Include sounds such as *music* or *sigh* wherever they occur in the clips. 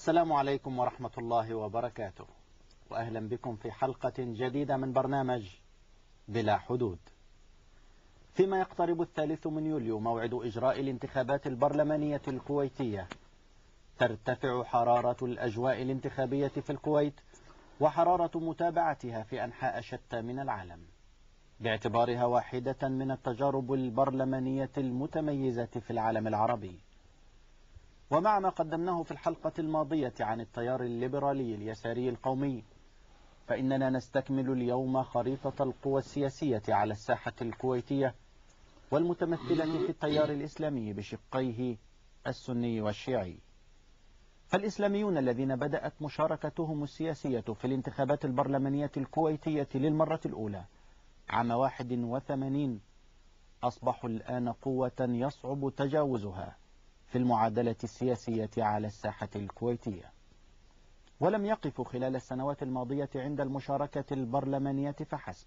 السلام عليكم ورحمة الله وبركاته. وأهلا بكم في حلقة جديدة من برنامج بلا حدود. فيما يقترب الثالث من يوليو موعد إجراء الانتخابات البرلمانية الكويتية. ترتفع حرارة الأجواء الانتخابية في الكويت وحرارة متابعتها في أنحاء شتى من العالم. باعتبارها واحدة من التجارب البرلمانية المتميزة في العالم العربي. ومع ما قدمناه في الحلقة الماضية عن التيار الليبرالي اليساري القومي فإننا نستكمل اليوم خريطة القوى السياسية على الساحة الكويتية والمتمثلة في التيار الإسلامي بشقيه السني والشيعي. فالإسلاميون الذين بدأت مشاركتهم السياسية في الانتخابات البرلمانية الكويتية للمرة الأولى عام 81 أصبحوا الآن قوة يصعب تجاوزها. في المعادلة السياسية على الساحة الكويتية. ولم يقفوا خلال السنوات الماضية عند المشاركة البرلمانية فحسب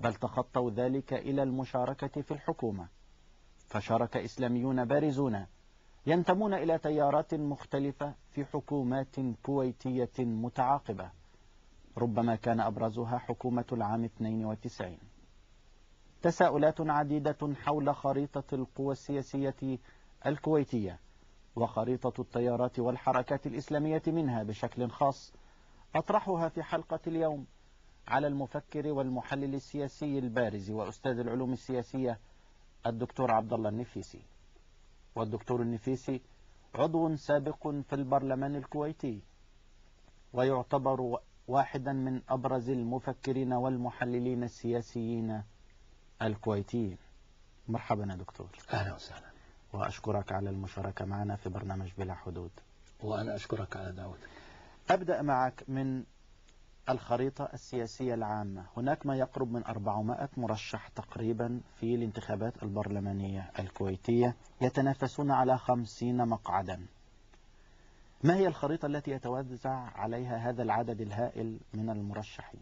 بل تخطوا ذلك إلى المشاركة في الحكومة. فشارك إسلاميون بارزون ينتمون إلى تيارات مختلفة في حكومات كويتية متعاقبة ربما كان أبرزها حكومة العام 92 تساؤلات عديدة حول خريطة القوى السياسية الكويتية وخريطة التيارات والحركات الإسلامية منها بشكل خاص أطرحها في حلقة اليوم على المفكر والمحلل السياسي البارز وأستاذ العلوم السياسية الدكتور عبد الله النفيسي. والدكتور النفيسي عضو سابق في البرلمان الكويتي ويعتبر واحدا من أبرز المفكرين والمحللين السياسيين الكويتيين. مرحبا يا دكتور. أهلا وسهلا. وأشكرك على المشاركة معنا في برنامج بلا حدود. وأنا أشكرك على دعوتك. أبدأ معك من الخريطة السياسية العامة. هناك ما يقرب من 400 مرشح تقريبا في الانتخابات البرلمانية الكويتية يتنافسون على 50 مقعدا. ما هي الخريطة التي يتوزع عليها هذا العدد الهائل من المرشحين؟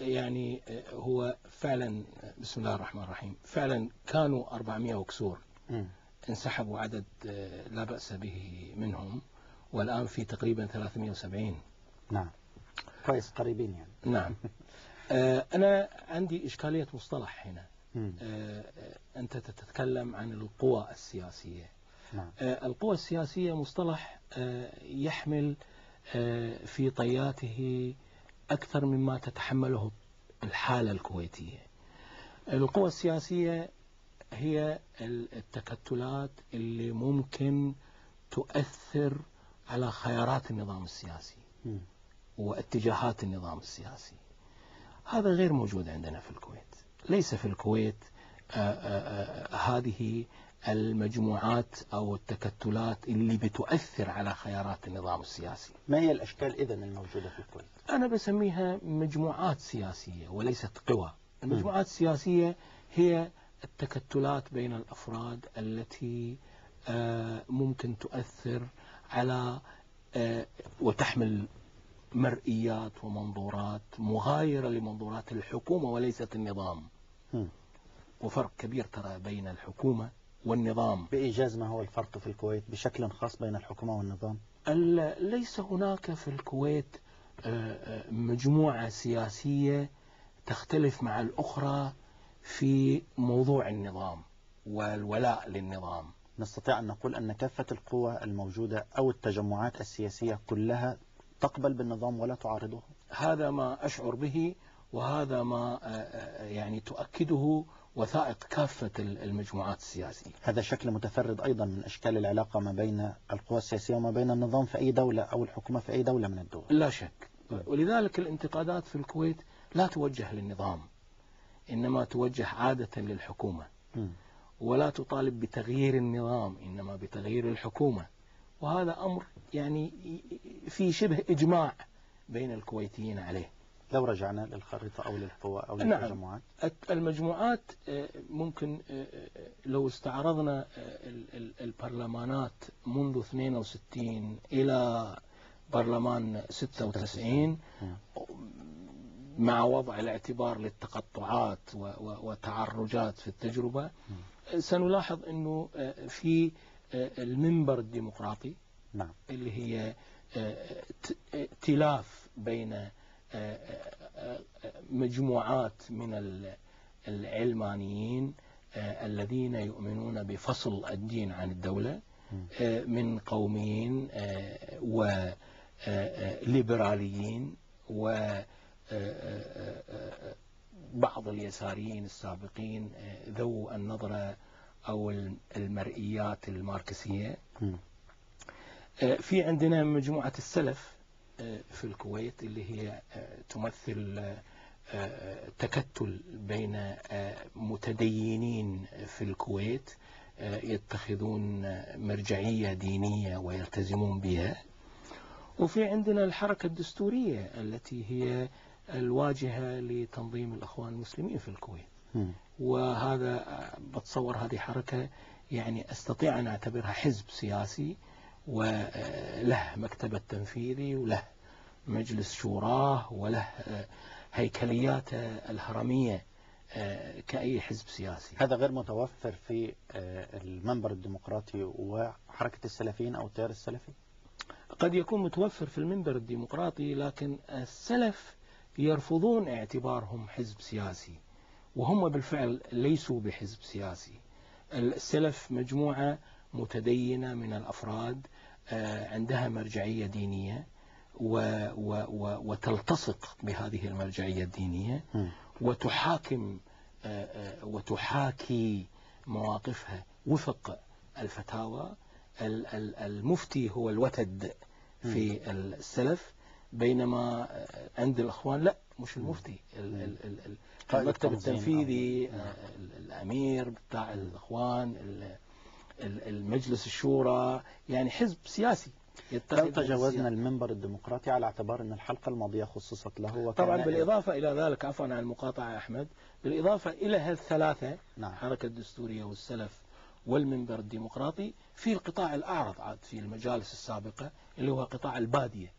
يعني آه هو فعلا بسم الله الرحمن الرحيم فعلا كانوا 400 وكسور. انسحبوا عدد آه لا بأس به منهم والآن في تقريبا 370 نعم. كويس قريبين يعني. نعم. آه أنا عندي إشكالية مصطلح هنا. آه أنت تتكلم عن القوى السياسية. نعم. آه القوى السياسية مصطلح آه يحمل آه في طياته أكثر مما تتحمله الحالة الكويتية. القوى السياسية هي التكتلات اللي ممكن تؤثر على خيارات النظام السياسي م. واتجاهات النظام السياسي. هذا غير موجود عندنا في الكويت. ليس في الكويت آآ آآ هذه المجموعات أو التكتلات اللي بتؤثر على خيارات النظام السياسي. ما هي الأشكال إذن الموجودة في الكويت أنا بسميها مجموعات سياسية وليست قوى. المجموعات السياسية هي التكتلات بين الأفراد التي ممكن تؤثر على وتحمل مرئيات ومنظورات مغايرة لمنظورات الحكومة وليست النظام. وفرق كبير ترى بين الحكومة والنظام. بإيجاز ما هو الفرق في الكويت بشكل خاص بين الحكومة والنظام؟ ليس هناك في الكويت مجموعة سياسية تختلف مع الأخرى في موضوع النظام والولاء للنظام. نستطيع أن نقول أن كافة القوى الموجودة أو التجمعات السياسية كلها تقبل بالنظام ولا تعارضه؟ هذا ما أشعر به وهذا ما يعني تؤكده وثائق كافة المجموعات السياسية. هذا شكل متفرد أيضا من أشكال العلاقة ما بين القوى السياسية وما بين النظام في أي دولة أو الحكومة في أي دولة من الدول. لا شك. ولذلك الانتقادات في الكويت لا توجه للنظام إنما توجه عادة للحكومة. ولا تطالب بتغيير النظام إنما بتغيير الحكومة. وهذا أمر يعني في شبه إجماع بين الكويتيين عليه. لو رجعنا للخريطة أو للقوى أو نعم. للتجمعات المجموعات ممكن لو استعرضنا البرلمانات منذ 62 إلى برلمان 96 مع وضع الاعتبار للتقطعات وتعرجات في التجربة سنلاحظ أنه في المنبر الديمقراطي نعم. اللي هي آه، ت- ائتلاف بين آه، آه، آه، مجموعات من ال- العلمانيين آه، الذين يؤمنون بفصل الدين عن الدولة. آه، من قوميين وليبراليين و آه، آه، بعض اليساريين السابقين ذو النظرة أو المرئيات الماركسية في عندنا مجموعة السلف في الكويت اللي هي آه، تمثل آه، آه، تكتل بين متدينين في الكويت يتخذون مرجعية دينية ويلتزمون بها وفي عندنا الحركة الدستورية التي هي الواجهة لتنظيم الأخوان المسلمين في الكويت. وهذا بتصور هذه حركة يعني أستطيع أن أعتبرها حزب سياسي وله مكتب التنفيذي وله مجلس شوراه وله هيكلياته الهرمية آه، كأي حزب سياسي. هذا غير متوفر في آه، المنبر الديمقراطي وحركة السلفيين أو التيار السلفي؟ قد يكون متوفر في المنبر الديمقراطي لكن السلف يرفضون اعتبارهم حزب سياسي وهم بالفعل ليسوا بحزب سياسي. السلف مجموعة متدينة من الأفراد آه، عندها مرجعية دينية و و و وتلتصق بهذه المرجعية الدينية. وتحاكم آه، آه، وتحاكي مواقفها. وفق الفتاوى ال- ال- المفتي هو الوتد في السلف بينما عند الأخوان لا مش المفتي. المكتب التنفيذي الأمير بتاع الأخوان ال- ال- المجلس الشورى يعني حزب سياسي لو تجاوزنا. المنبر الديمقراطي على اعتبار أن الحلقة الماضية خصصت له وكان طبعا بالإضافة إلى ذلك عفوا عن المقاطعة يا أحمد بالإضافة إلى هالثلاثة نعم الحركة الدستورية والسلف والمنبر الديمقراطي في القطاع الأعرض عاد في المجالس السابقة اللي هو قطاع البادية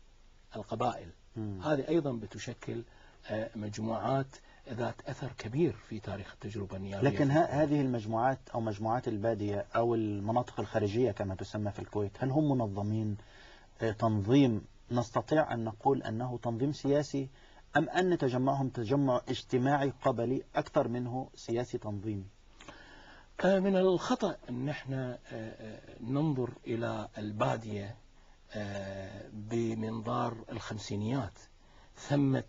القبائل مم. هذه أيضا بتشكل آه، مجموعات ذات أثر كبير في تاريخ التجربة النيابية. لكن. هذه المجموعات أو مجموعات البادية أو المناطق الخارجية كما تسمى في الكويت هل هم منظمين؟ آه، تنظيم نستطيع أن نقول أنه تنظيم سياسي أم أن تجمعهم تجمع اجتماعي قبلي أكثر منه سياسي تنظيمي؟ آه، من الخطأ أن إحنا آه، ننظر إلى البادية بمنظار الخمسينيات. ثمة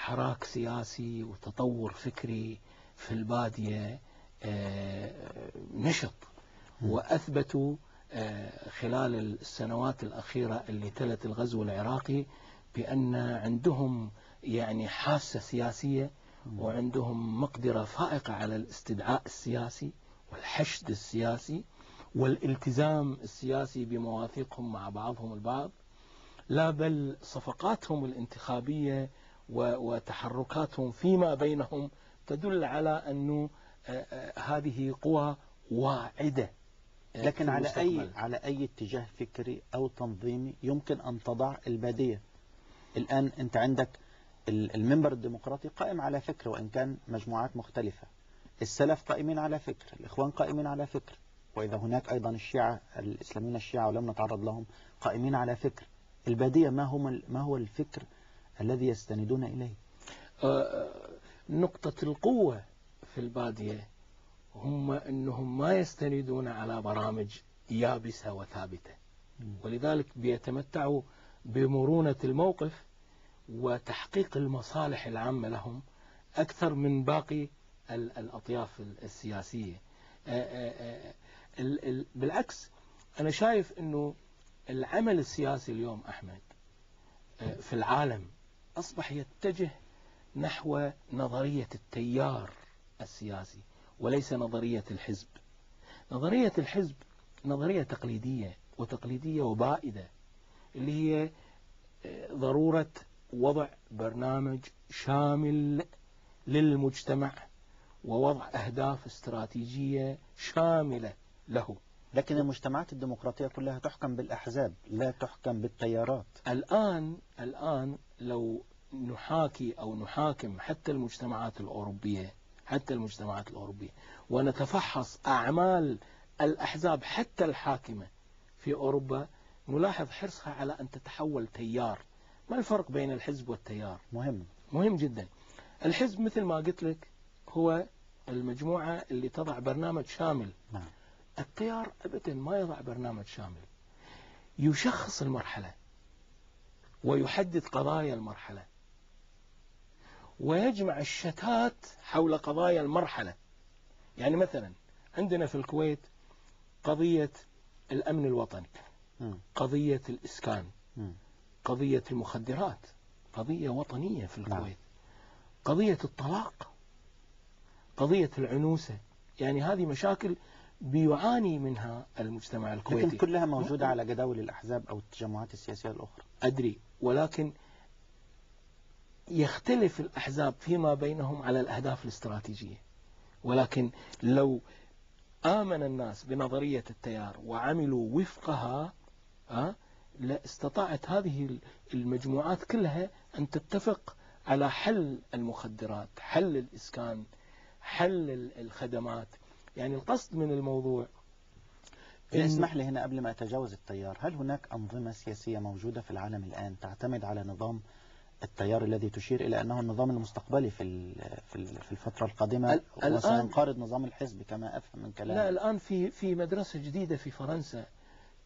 حراك سياسي وتطور فكري في البادية آه، نشط. وأثبتوا آه، خلال السنوات الأخيرة اللي تلت الغزو العراقي بأن عندهم يعني حاسة سياسية وعندهم مقدرة فائقة على الاستدعاء السياسي والحشد السياسي والالتزام السياسي بمواثيقهم مع بعضهم البعض. لا بل صفقاتهم الانتخابية وتحركاتهم فيما بينهم تدل على أنه آه، آه، هذه قوى واعدة لكن على أي. على أي اتجاه فكري أو تنظيمي يمكن أن تضع البادية. الآن أنت عندك ال- المنبر الديمقراطي قائم على فكر وإن كان مجموعات مختلفة. السلف قائمين على فكر الإخوان قائمين على فكر. وإذا هناك أيضا الشيعة الإسلاميين الشيعة ولم نتعرض لهم قائمين على فكر. البادية ما هم ما هو الفكر الذي يستندون إليه. آه، نقطة القوة في البادية هم أنهم ما يستندون على برامج يابسة وثابتة. ولذلك بيتمتعوا بمرونة الموقف وتحقيق المصالح العامة لهم أكثر من باقي ال- الأطياف ال- السياسية. ال- ال- بالعكس أنا شايف أنه العمل السياسي اليوم أحمد في العالم أصبح يتجه نحو نظرية التيار السياسي وليس نظرية الحزب. نظرية الحزب نظرية تقليدية وتقليدية وبائدة اللي هي آه، ضرورة وضع برنامج شامل للمجتمع ووضع أهداف استراتيجية شاملة له. لكن المجتمعات الديمقراطية كلها تحكم بالأحزاب لا تحكم بالتيارات. الآن الآن لو نحاكي أو نحاكم حتى المجتمعات الأوروبية حتى المجتمعات الأوروبية ونتفحص أعمال الأحزاب حتى الحاكمة في أوروبا نلاحظ حرصها على أن تتحول تيار. ما الفرق بين الحزب والتيار؟ مهم. مهم جدا. الحزب مثل ما قلت لك هو المجموعة اللي تضع برنامج شامل. نعم. التيار أبدا ما يضع برنامج شامل يشخص المرحلة ويحدد قضايا المرحلة ويجمع الشتات حول قضايا المرحلة يعني مثلا عندنا في الكويت قضية الأمن الوطني. قضية الإسكان. قضية المخدرات قضية وطنية في نعم. الكويت قضية الطلاق قضية العنوسة يعني هذه مشاكل بيعاني منها المجتمع لكن الكويتي كلها موجودة على جداول الأحزاب أو التجمعات السياسية الأخرى. أدري. ولكن يختلف الأحزاب فيما بينهم على الأهداف الاستراتيجية. ولكن لو آمن الناس بنظرية التيار وعملوا وفقها ها، لاستطاعت هذه المجموعات كلها أن تتفق على حل المخدرات حل الإسكان حل ال- الخدمات. يعني القصد من الموضوع إنه- اسمح لي هنا قبل ما أتجاوز التيار هل هناك أنظمة سياسية موجودة في العالم الآن تعتمد على نظام التيار الذي تشير إلى أنه النظام المستقبلي في في ال- في الفترة القادمة؟ وسينقرض نظام الحزب كما أفهم من كلامك. لا الآن في في مدرسة جديدة في فرنسا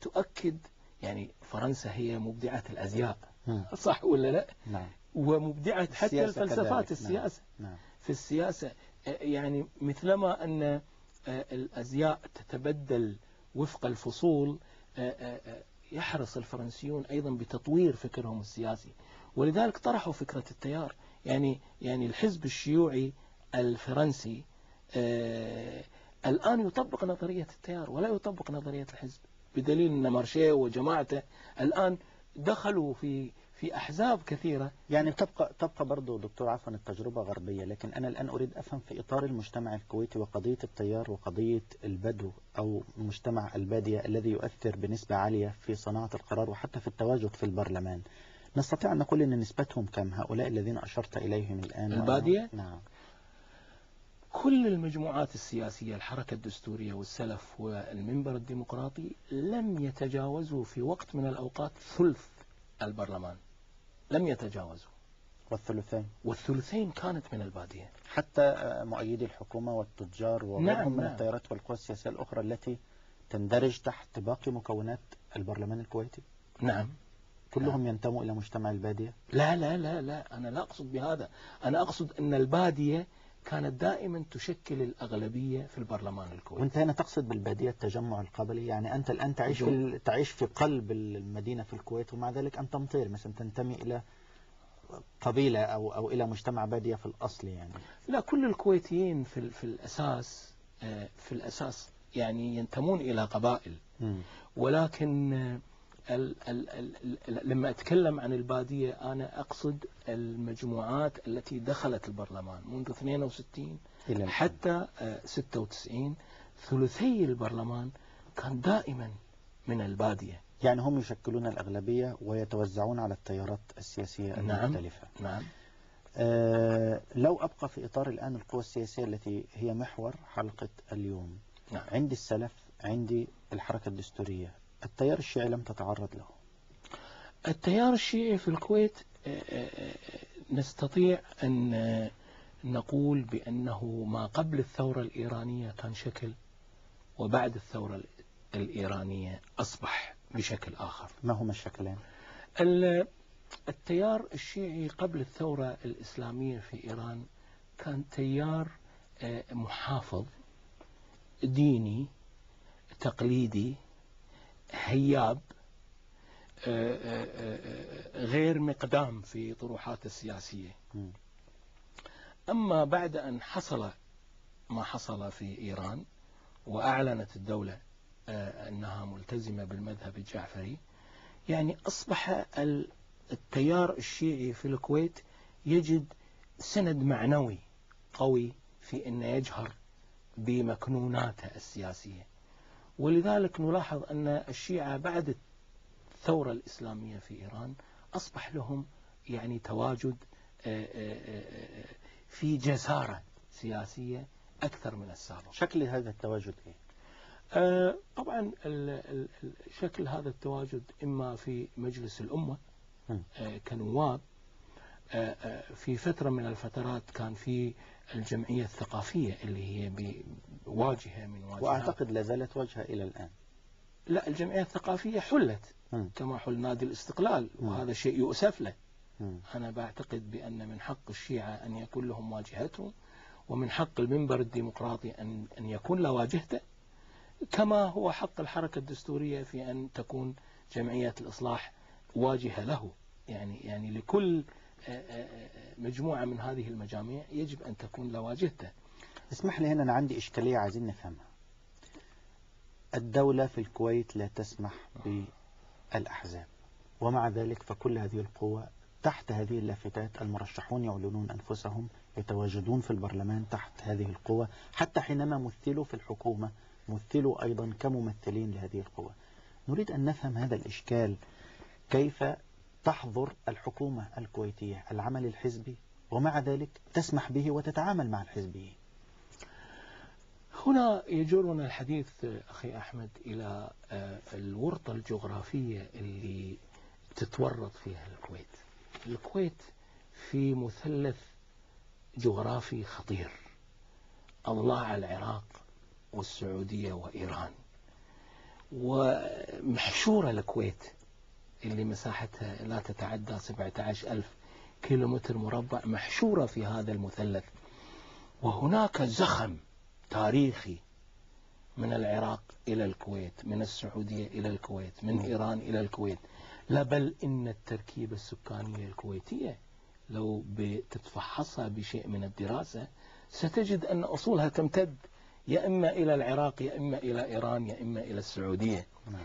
تؤكد يعني فرنسا هي مبدعة الأزياء. *laughs* صح ولا لا؟ نعم. ومبدعة حتى الفلسفات كذلك. السياسة. نعم. في السياسة يعني مثلما أن الأزياء تتبدل وفق الفصول آه، آه، آه، يحرص الفرنسيون أيضا بتطوير فكرهم السياسي. ولذلك طرحوا فكرة التيار. يعني يعني الحزب الشيوعي الفرنسي آه، الآن يطبق نظرية التيار ولا يطبق نظرية الحزب بدليل أن مارشيه وجماعته الآن دخلوا في في أحزاب كثيرة. يعني تبقى تبقى برضه دكتور عفوا التجربة غربية لكن أنا الآن أريد أفهم في إطار المجتمع الكويتي وقضية التيار وقضية البدو أو مجتمع البادية الذي يؤثر بنسبة عالية في صناعة القرار وحتى في التواجد في البرلمان. نستطيع أن نقول أن نسبتهم كم؟ هؤلاء الذين أشرت إليهم الآن. البادية؟ نعم. كل المجموعات السياسية الحركة الدستورية والسلف والمنبر الديمقراطي لم يتجاوزوا في وقت من الأوقات ثلث البرلمان. لم يتجاوزوا. والثلثين. والثلثين كانت من البادية. حتى آه، مؤيدي الحكومة والتجار وغيرهم نعم، من نعم. التيارات والقوى السياسية الأخرى التي تندرج تحت باقي مكونات البرلمان الكويتي؟ نعم. كلهم ينتموا إلى مجتمع البادية؟ لا لا لا لا. أنا لا أقصد بهذا. أنا أقصد أن البادية كانت دائما تشكل الأغلبية في البرلمان الكويتي وانت هنا تقصد بالبادية التجمع القبلي يعني أنت الآن تعيش في ال- تعيش في قلب المدينة في الكويت ومع ذلك أنت مطير مثلا تنتمي إلى قبيلة أو أو إلى مجتمع بادية في الأصل يعني. لا كل الكويتيين في, في الأساس آه، في الأساس يعني ينتمون إلى قبائل. ولكن ولكن ال ال ال لما أتكلم عن البادية أنا أقصد المجموعات التي دخلت البرلمان منذ 62 إلى الآن. حتى آه، 96 ثلثي البرلمان كان دائما من البادية. يعني هم يشكلون الأغلبية ويتوزعون على التيارات السياسية نعم. المختلفة. نعم. آه لو أبقى في إطار الآن القوى السياسية التي هي محور حلقة اليوم. نعم. عندي السلف عندي الحركة الدستورية. التيار الشيعي لم تتعرض له. التيار الشيعي في الكويت آه، آه، آه، نستطيع أن نقول بأنه ما قبل الثورة الإيرانية كان شكل وبعد الثورة ال- الإيرانية أصبح بشكل آخر. ما هما الشكلين؟ ال- التيار الشيعي قبل الثورة الإسلامية في إيران كان تيار محافظ ديني تقليدي هياب آه، آه، آه، غير مقدام في طروحات السياسية. أما بعد أن حصل ما حصل في إيران وأعلنت الدولة أنها ملتزمة بالمذهب الجعفري يعني أصبح ال- التيار الشيعي في الكويت يجد سند معنوي قوي في أن يجهر بمكنوناته السياسية ولذلك نلاحظ أن الشيعة بعد الثورة الإسلامية في إيران أصبح لهم يعني تواجد آه، آه، آه، في جسارة سياسية أكثر من السابق شكل هذا التواجد إيه؟ طبعا شكل هذا التواجد إما في مجلس الأمة كنواب في فترة من الفترات كان في الجمعية الثقافية اللي هي بواجهة من واجهات وأعتقد لا زالت إلى الآن لا الجمعية الثقافية حلت م. كما حل نادي الاستقلال م. وهذا شيء يؤسف له م. أنا بعتقد بأن من حق الشيعة أن يكون لهم واجهتهم ومن حق المنبر الديمقراطي أن أن يكون له واجهته كما هو حق الحركة الدستورية في أن تكون جمعية الإصلاح واجهة له يعني يعني لكل آه، آه، آه، مجموعة من هذه المجاميع يجب أن تكون له واجهته اسمح لي هنا أنا عندي إشكالية عايزين نفهمها. الدولة في الكويت لا تسمح بالأحزاب ومع ذلك فكل هذه القوى تحت هذه اللافتات المرشحون يعلنون أنفسهم يتواجدون في البرلمان تحت هذه القوى حتى حينما مثلوا في الحكومة مثلوا أيضا كممثلين لهذه القوى. نريد أن نفهم هذا الإشكال كيف تحظر الحكومة الكويتية العمل الحزبي ومع ذلك تسمح به وتتعامل مع الحزبيين هنا يجرنا الحديث أخي أحمد إلى آه، الورطة الجغرافية اللي تتورط فيها الكويت. الكويت في مثلث جغرافي خطير. أضلاع العراق والسعودية وإيران. ومحشورة الكويت اللي مساحتها لا تتعدى 17 ألف كيلومتر مربع محشورة في هذا المثلث. وهناك زخم تاريخي من العراق إلى الكويت من السعودية إلى الكويت من إيران إلى الكويت. لا بل إن التركيبة السكانية الكويتية لو بتتفحصها بشيء من الدراسة ستجد أن أصولها تمتد يا إما إلى العراق يا إما إلى إيران يا إما إلى السعودية. نعم.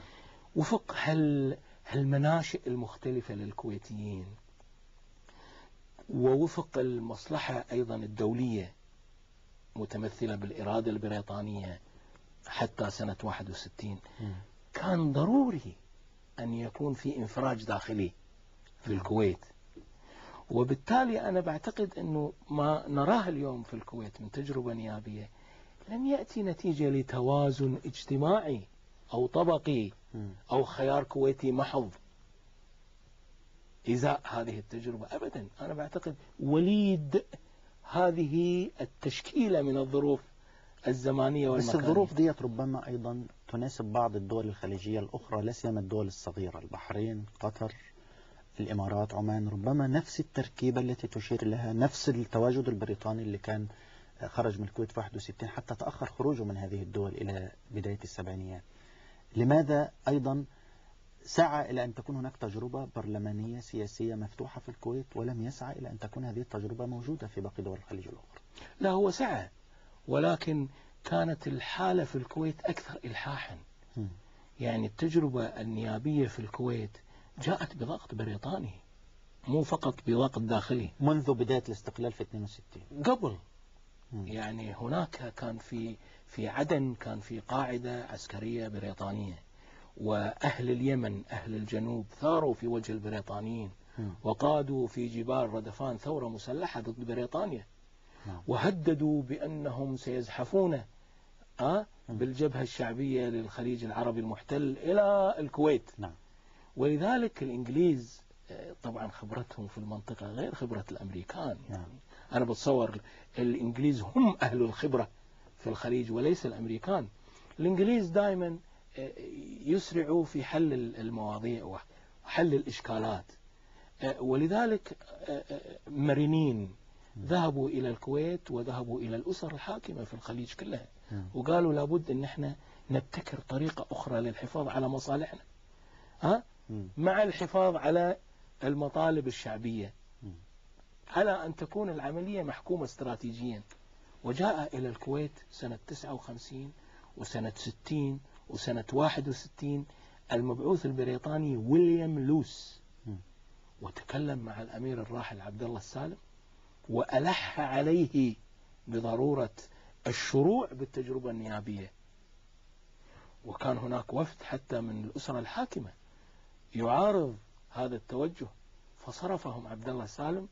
وفق هال هالمناشئ المختلفة للكويتيين ووفق المصلحة أيضا الدولية متمثلة بالإرادة البريطانية حتى سنة 61 مم. كان ضروري أن يكون في انفراج داخلي في الكويت وبالتالي أنا بعتقد أنه ما نراه اليوم في الكويت من تجربة نيابية لم يأتي نتيجة لتوازن اجتماعي أو طبقي. أو خيار كويتي محض. إزاء هذه التجربة أبدا أنا بعتقد وليد هذه التشكيلة من الظروف الزمانية بس والمكانية. الظروف ديت ربما أيضا تناسب بعض الدول الخليجية الأخرى لا سيما الدول الصغيرة البحرين قطر الإمارات عمان. ربما نفس التركيبة التي تشير لها نفس التواجد البريطاني اللي كان خرج من الكويت في 61 حتى تأخر خروجه من هذه الدول إلى بداية السبعينيات. لماذا أيضا سعى إلى أن تكون هناك تجربة برلمانية سياسية مفتوحة في الكويت ولم يسعى إلى أن تكون هذه التجربة موجودة في باقي دول الخليج الأخرى لا هو سعى ولكن كانت الحالة في الكويت أكثر إلحاحا. يعني التجربة النيابية في الكويت جاءت بضغط بريطاني مو فقط بضغط داخلي منذ بداية الاستقلال في 62 قبل. يعني هناك كان في في عدن كان في قاعدة عسكرية بريطانية وأهل اليمن أهل الجنوب ثاروا في وجه البريطانيين. وقادوا في جبال ردفان ثورة مسلحة ضد بريطانيا نعم. وهددوا بأنهم سيزحفون آه،. بالجبهة الشعبية للخليج العربي المحتل إلى الكويت نعم ولذلك الإنجليز آه، طبعا خبرتهم في المنطقة غير خبرة الأمريكان نعم. يعني أنا بتصور الإنجليز هم أهل الخبرة في الخليج وليس الأمريكان الإنجليز دائما آه، يسرعوا في حل المواضيع وحل الإشكالات آه، ولذلك آه، مرنين ذهبوا إلى الكويت وذهبوا إلى الأسر الحاكمة في الخليج كلها مم. وقالوا لابد أن إحنا نبتكر طريقة أخرى للحفاظ على مصالحنا ها مم. مع الحفاظ على المطالب الشعبية. على أن تكون العملية محكومة استراتيجيا. وجاء إلى الكويت سنة 59 وسنة 60 وسنة 61 المبعوث البريطاني ويليام لوس. وتكلم مع الأمير الراحل عبد الله السالم وألح عليه بضرورة الشروع بالتجربة النيابية. وكان هناك وفد حتى من الأسرة الحاكمة يعارض هذا التوجه. فصرفهم عبد الله آه،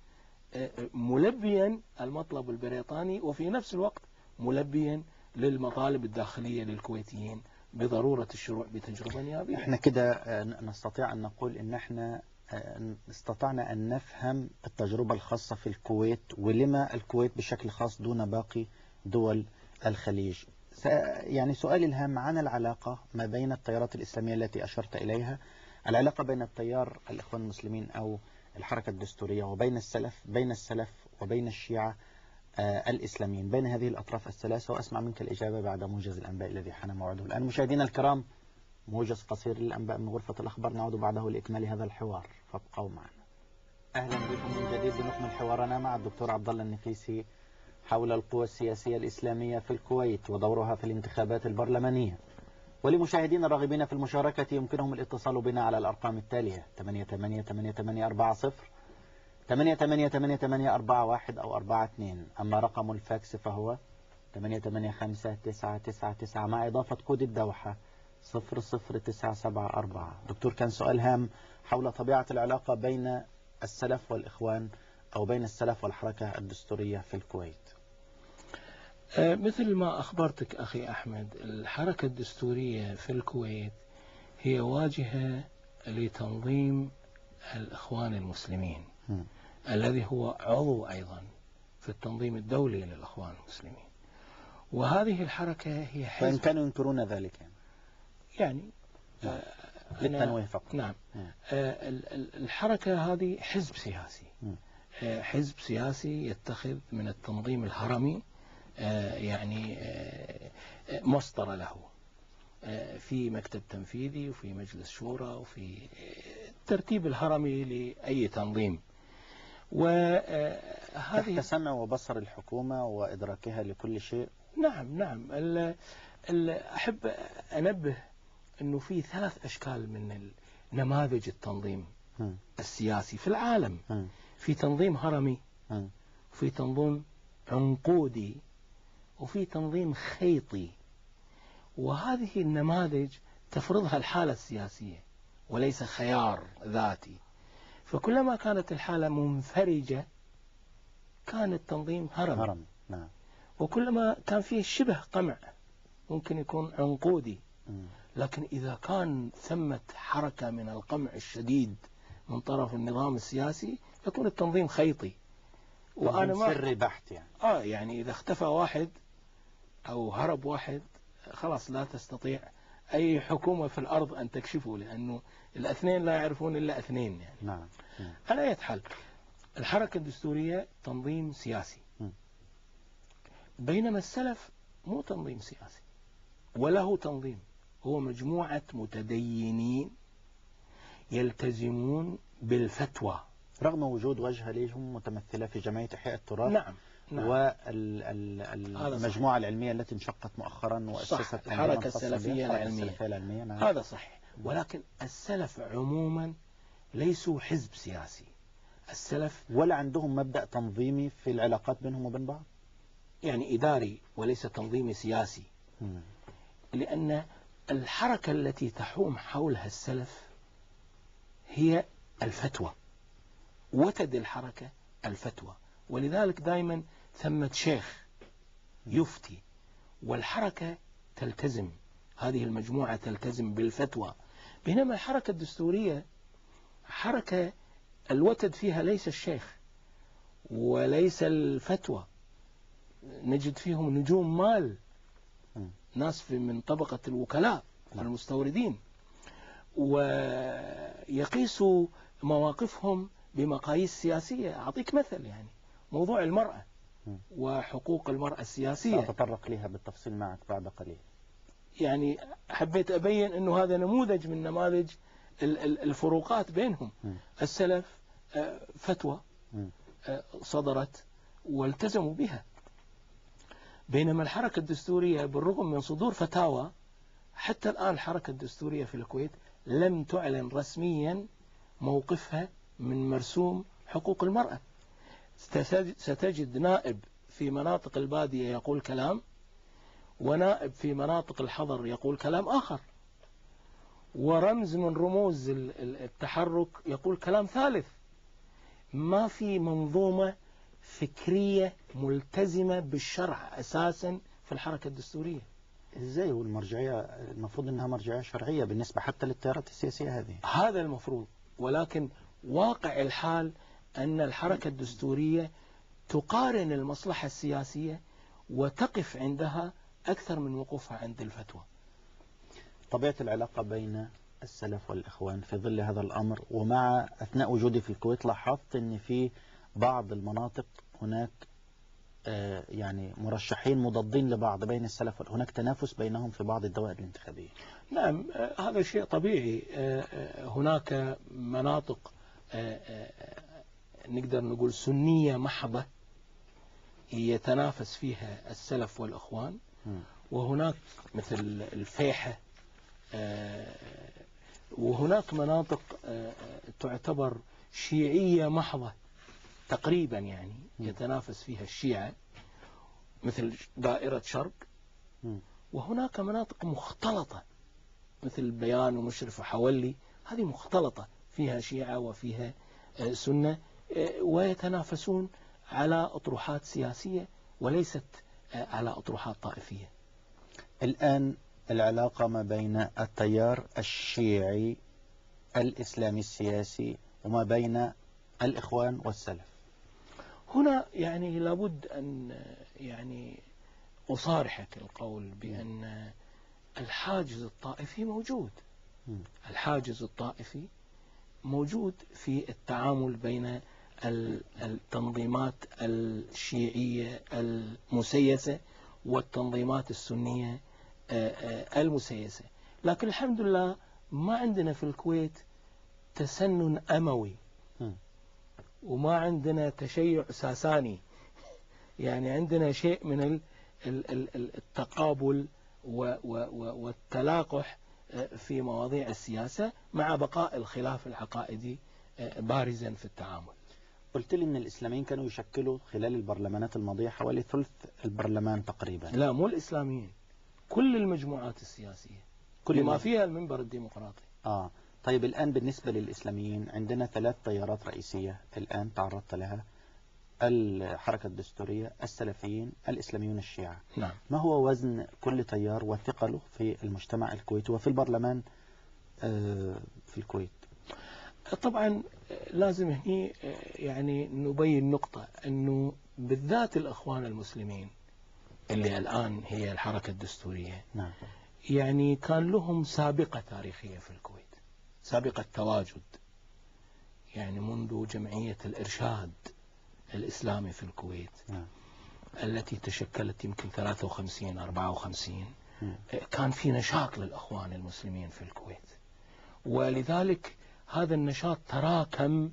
ملبيا المطلب البريطاني وفي نفس الوقت ملبيا للمطالب الداخلية للكويتيين بضرورة الشروع بتجربة نيابية. إحنا كده آه، نستطيع أن نقول إن إحنا آه، استطعنا أن نفهم التجربة الخاصة في الكويت ولما الكويت بشكل خاص دون باقي دول الخليج. يعني سؤالي الهام عن العلاقة ما بين التيارات الإسلامية التي أشرت إليها؟ العلاقة بين التيار الإخوان المسلمين أو الحركة الدستورية وبين السلف بين السلف وبين الشيعة آه، الإسلاميين بين هذه الأطراف الثلاثة وأسمع منك الإجابة بعد موجز الأنباء الذي حان موعده الآن. مشاهدينا الكرام موجز قصير للأنباء من غرفة الأخبار نعود بعده لإكمال هذا الحوار. فابقوا معنا. أهلا بكم من جديد بنكمل حوارنا مع الدكتور عبد الله النفيسي حول القوى السياسية الإسلامية في الكويت ودورها في الانتخابات البرلمانية. ولمشاهدينا الراغبين في المشاركة يمكنهم الاتصال بنا على الأرقام التالية 888840 888841 أو 42 أما رقم الفاكس فهو 885999 مع إضافة كود الدوحة 00974 دكتور كان سؤال هام حول طبيعة العلاقة بين السلف والإخوان أو بين السلف والحركة الدستورية في الكويت. مثل ما أخبرتك أخي أحمد الحركة الدستورية في الكويت هي واجهة لتنظيم الإخوان المسلمين م. الذي هو عضو أيضا في التنظيم الدولي للإخوان المسلمين وهذه الحركة هي وإن حزب كانوا ينكرون ذلك يعني. يعني نعم. آه، للتنويه فقط نعم مم. آه، ال- ال- الحركة هذه حزب سياسي. آه، حزب سياسي يتخذ من التنظيم الهرمي آه، يعني آه، آه، مسطرة له آه، في مكتب تنفيذي وفي مجلس شورى وفي آه، الترتيب الهرمي لأي تنظيم وهذه تحت سمع وبصر الحكومة وإدراكها لكل شيء نعم نعم ال ال أحب أنبه أنه في ثلاث أشكال من نماذج التنظيم مم. السياسي في العالم مم. في تنظيم هرمي مم. وفي تنظيم عنقودي وفي تنظيم خيطي. وهذه النماذج تفرضها الحالة السياسية وليس خيار ذاتي. فكلما كانت الحالة منفرجة كان التنظيم هرمي هرم نعم. وكلما كان فيه شبه قمع ممكن يكون عنقودي. لكن إذا كان ثمة حركة من القمع الشديد من طرف النظام السياسي يكون التنظيم خيطي. وأنا ما سري بحت يعني. آه يعني إذا اختفى واحد أو هرب واحد خلاص لا تستطيع أي حكومة في الأرض أن تكشفه لأنه الاثنين لا يعرفون إلا اثنين يعني. نعم مم. على أي حال الحركة الدستورية تنظيم سياسي. بينما السلف مو تنظيم سياسي وله تنظيم. هو مجموعة متدينين يلتزمون بالفتوى. رغم وجود وجهة لهم متمثلة في جمعية إحياء التراث نعم. نعم. والمجموعة العلمية التي انشقت مؤخرا وأسست الحركة السلفية العلمية. العلمية نعم. هذا صحيح. ولكن السلف عموما ليسوا حزب سياسي. السلف ولا عندهم مبدأ تنظيمي في العلاقات بينهم وبين بعض؟ يعني إداري وليس تنظيمي سياسي. مم. لأن الحركة التي تحوم حولها السلف هي الفتوى. وتد الحركة الفتوى. ولذلك دائما ثمة شيخ يفتي والحركة تلتزم هذه المجموعة تلتزم بالفتوى بينما الحركة الدستورية حركة الوتد فيها ليس الشيخ وليس الفتوى نجد فيهم نجوم مال. ناس في من طبقة الوكلاء نعم. المستوردين ويقيسوا مواقفهم بمقاييس سياسية أعطيك مثل يعني موضوع المرأة. وحقوق المرأة السياسية. سأتطرق لها بالتفصيل معك بعد قليل. يعني حبيت أبين أنه هذا نموذج من نماذج ال- ال- الفروقات بينهم. السلف آه، فتوى. آه، صدرت والتزموا بها. بينما الحركة الدستورية بالرغم من صدور فتاوى حتى الآن الحركة الدستورية في الكويت لم تعلن رسميا موقفها من مرسوم حقوق المرأة. ستجد- نائب في مناطق البادية يقول كلام ونائب في مناطق الحضر يقول كلام آخر. ورمز من رموز ال- ال- التحرك يقول كلام ثالث. ما في منظومة فكرية ملتزمة بالشرع أساسا في الحركة الدستورية. إزاي والمرجعيه المفروض إنها مرجعية شرعية بالنسبة حتى للتيارات السياسية هذه. هذا المفروض ولكن واقع الحال أن الحركة الدستورية تقارن المصلحة السياسية وتقف عندها أكثر من وقوفها عند الفتوى. طبيعة العلاقة بين السلف والإخوان في ظل هذا الأمر ومع أثناء وجودي في الكويت لاحظت أن في بعض المناطق هناك آه، يعني مرشحين مضادين لبعض بين السلف هناك تنافس بينهم في بعض الدوائر الانتخابية. نعم آه، هذا شيء طبيعي. آه، هناك مناطق نقدر نقول سنية محضة يتنافس فيها السلف والإخوان مم. وهناك مثل الفيحة آه، وهناك مناطق آه، تعتبر شيعية محضة تقريبا يعني. يتنافس فيها الشيعة مثل دائرة شرق. وهناك مناطق مختلطة مثل بيان ومشرف وحولي هذه مختلطة فيها شيعة وفيها آه، سنة ويتنافسون على أطروحات سياسية وليست آه، على أطروحات طائفية. الآن العلاقة ما بين التيار الشيعي الإسلامي السياسي وما بين الإخوان والسلف. هنا يعني لابد أن آه، يعني أصارحك القول بأن آه، الحاجز الطائفي موجود. الحاجز الطائفي موجود في التعامل بين التنظيمات الشيعية المسيسة والتنظيمات السنية آه، آه، المسيسة. لكن الحمد لله ما عندنا في الكويت تسنن أموي. وما عندنا تشيع ساساني. يعني عندنا شيء من ال- ال- ال- ال- التقابل والتلاقح آه، في مواضيع السياسة مع بقاء الخلاف العقائدي بارزا في التعامل. قلت لي أن الإسلاميين كانوا يشكلوا خلال البرلمانات الماضية حوالي ثلث البرلمان تقريبا. لا مو الإسلاميين كل المجموعات السياسية. كل ما فيها المنبر الديمقراطي. آه. طيب الآن بالنسبة للإسلاميين عندنا ثلاث تيارات رئيسية الآن تعرضت لها. الحركة الدستورية السلفيين الإسلاميون الشيعة. نعم. ما هو وزن كل تيار وثقله في المجتمع الكويتي وفي البرلمان آه، في الكويت؟ طبعا لازم هني يعني نبين نقطة أنه بالذات الأخوان المسلمين اللي الآن هي الحركة الدستورية نعم. يعني كان لهم سابقة تاريخية في الكويت سابقة تواجد يعني منذ جمعية الإرشاد الإسلامي في الكويت نعم. التي تشكلت يمكن 53 54 مم. كان في نشاط للأخوان المسلمين في الكويت. ولذلك هذا النشاط تراكم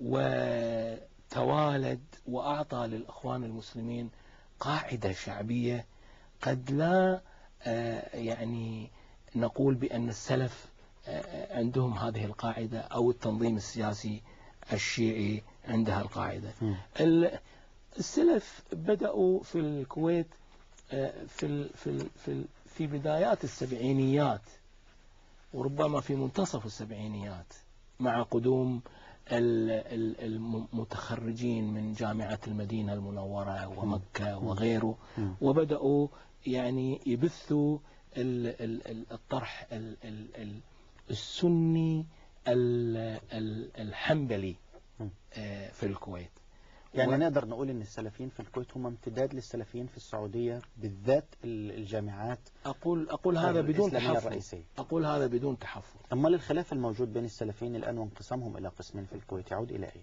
وتوالد وأعطى للأخوان المسلمين قاعدة شعبية قد لا آه، يعني نقول بأن السلف آه، عندهم هذه القاعدة أو التنظيم السياسي الشيعي عندها القاعدة. السلف بدأوا في الكويت آه، في في في بدايات السبعينيات. وربما في منتصف السبعينيات مع قدوم ال- ال- المتخرجين من جامعة المدينة المنورة ومكة وغيره. وبدأوا يعني يبثوا ال- ال- ال- الطرح ال- ال- ال- السني ال- ال- الحنبلي. آه، في الكويت يعني و- نقدر نقول إن السلفيين في الكويت هم امتداد للسلفيين في السعودية بالذات ال- الجامعات أقول أقول هذا بدون تحفظ. الرئيسية. أقول هذا بدون تحفظ. أمال الخلاف الموجود بين السلفيين الآن وانقسامهم إلى قسمين في الكويت يعود إلى إيه؟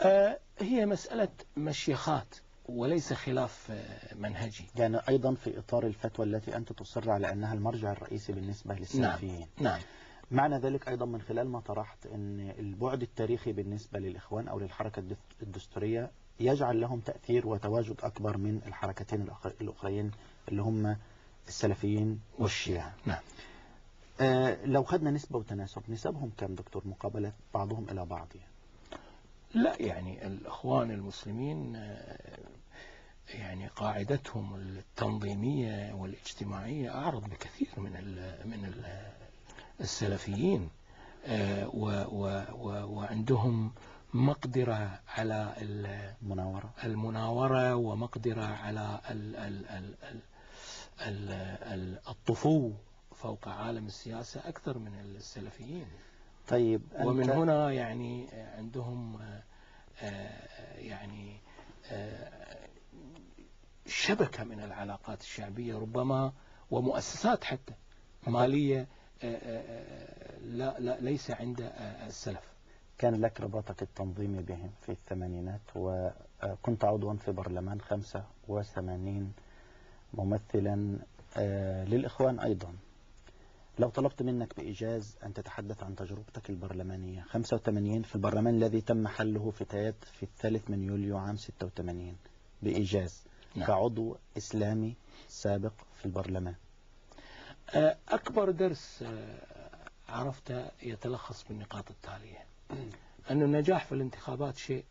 آه، هي مسألة مشيخات وليس خلاف آه، منهجي. يعني أيضا في إطار الفتوى التي أنت تصر على أنها المرجع الرئيسي بالنسبة للسلفيين. نعم. معنى ذلك أيضا من خلال ما طرحت أن البعد التاريخي بالنسبة للإخوان أو للحركة الدس- الدستورية يجعل لهم تأثير وتواجد أكبر من الحركتين الأخ- الأخرين اللي هم السلفيين والشيعة نعم آه لو خدنا نسبة وتناسب نسبهم كم دكتور مقابلة بعضهم إلى بعض يعني. لا يعني الأخوان المسلمين آه، يعني قاعدتهم التنظيمية والاجتماعية أعرض بكثير من ال من ال السلفيين آه، و- و- و- وعندهم مقدرة على ال- مناورة المناورة ومقدرة على ال ال ال ال ال- ال- الطفو فوق عالم السياسة أكثر من السلفيين. طيب ومن هنا يعني عندهم آه، آه، يعني آه، شبكة من العلاقات الشعبية ربما ومؤسسات حتى مالية آه، آه، لا لا ليس عند آه، السلف. كان لك رباطك التنظيمي بهم في الثمانينات وكنت عضوا في برلمان 85 ممثلا آه، للإخوان أيضا. لو طلبت منك بإيجاز أن تتحدث عن تجربتك البرلمانية 85 في البرلمان الذي تم حله في تيات في الثالث من يوليو عام 86 بإيجاز. نعم. كعضو إسلامي سابق في البرلمان. آه، أكبر درس آه، عرفته يتلخص بالنقاط التالية. *clears throat* أن النجاح في الانتخابات شيء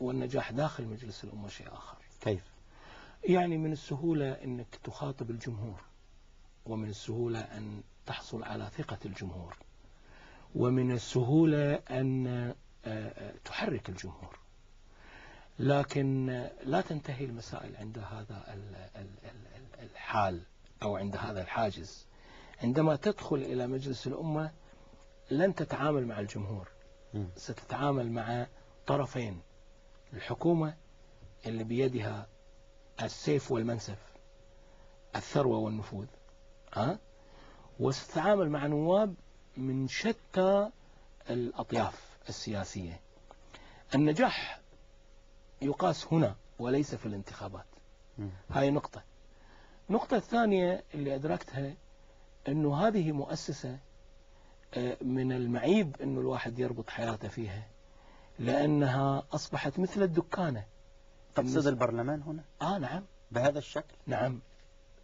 والنجاح داخل مجلس الأمة شيء آخر. كيف؟ يعني من السهولة أنك تخاطب الجمهور ومن السهولة أن تحصل على ثقة الجمهور ومن السهولة أن آه، آه، تحرك الجمهور. لكن آه، لا تنتهي المسائل عند هذا ال- ال- ال- ال- الحال. أو عند هذا الحاجز. عندما تدخل إلى مجلس الأمة لن تتعامل مع الجمهور. ستتعامل مع طرفين. الحكومة اللي بيدها السيف والمنسف الثروة والنفوذ ها؟ وستتعامل مع نواب من شتى الأطياف السياسية. النجاح يقاس هنا وليس في الانتخابات. هاي نقطة. النقطة الثانية اللي أدركتها أنه هذه مؤسسة آه، من المعيب أنه الواحد يربط حياته فيها لأنها أصبحت مثل الدكانة. تقصد البرلمان هنا؟ آه نعم. بهذا الشكل؟ نعم.